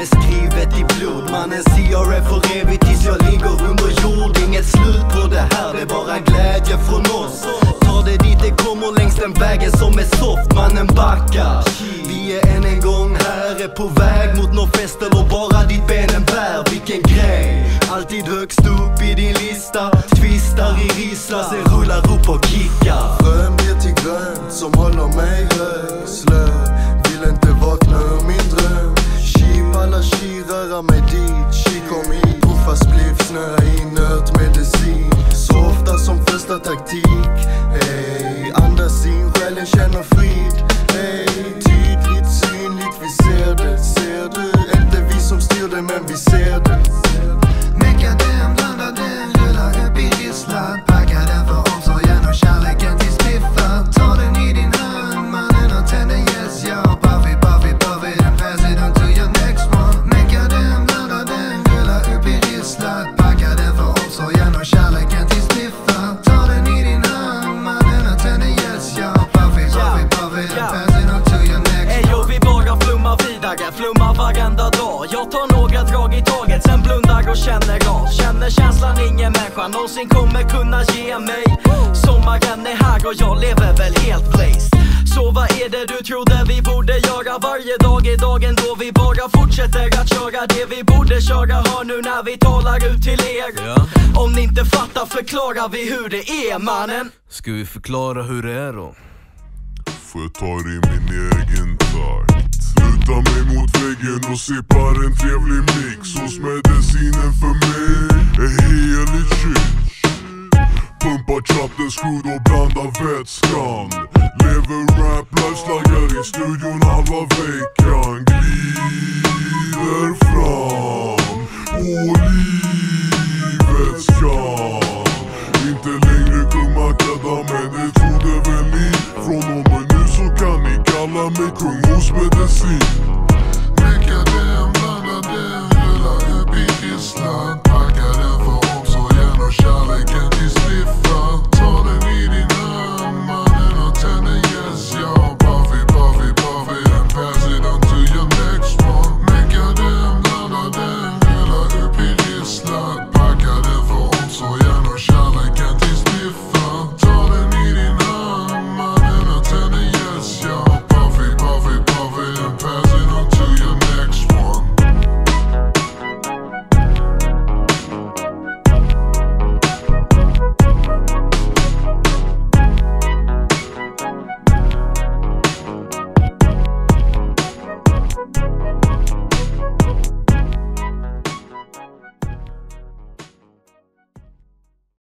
Men skrivet i blod, mannen CRF för evigt tills jag ligger under jord. Inget slut på det här, det är bara glädje från oss. Ta det dit det kommer längs den vägen som är soft, mannen backar. Vi är än en gång här, är på väg mot nåt fest eller bara ditt benen bär. Vilken grej! Alltid högst upp i din lista. Twistar i risslar, sen rullar upp och kickar. Frön till Sheep, röra mig dit Tji kom hit, puffa spliff, snöa in nötmedicin. Så ofta som första taktik varenda dag. Jag tar några drag i taget, sen blundar och känner av Känner känslan ingen människa någonsin kommer kunna ge mig. Sommaren är här och jag lever väl helt blazed. Så vad är det du trodde vi borde göra varje dag är dagen då vi bara fortsätter att köra det vi borde köra? Hör nu när vi talar ut till er. Om ni inte fattar förklarar vi hur det är mannen. Ska vi förklara hur det är då? Får jag ta det i min egen takt lutar mig mot väggen och sippar en trevlig mix. Hos medicinen för mig är heligt kyss. Pumpar knappt en och blandar vätskan. Lever rap life i studion halva veckan. Glider fram och lider. I make her moves better seen